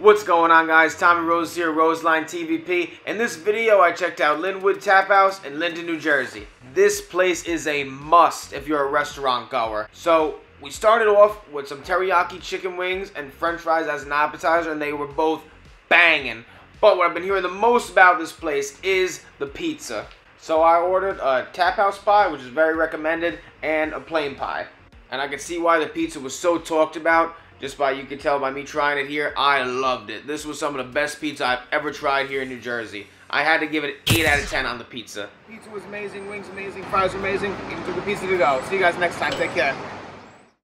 What's going on guys? Tommy Rose here, Roseline TVP. In this video I checked out Linwood Tap House in Linden, New Jersey. This place is a must if you're a restaurant goer. So we started off with some teriyaki chicken wings and french fries as an appetizer and they were both banging. But what I've been hearing the most about this place is the pizza. So I ordered a tap house pie, which is very recommended, and a plain pie. And I could see why the pizza was so talked about just by, you can tell by me trying it here, I loved it. This was some of the best pizza I've ever tried here in New Jersey. I had to give it 8 out of 10 on the pizza. Pizza was amazing, wings amazing, fries amazing. Even took the pizza to go. See you guys next time. Take care.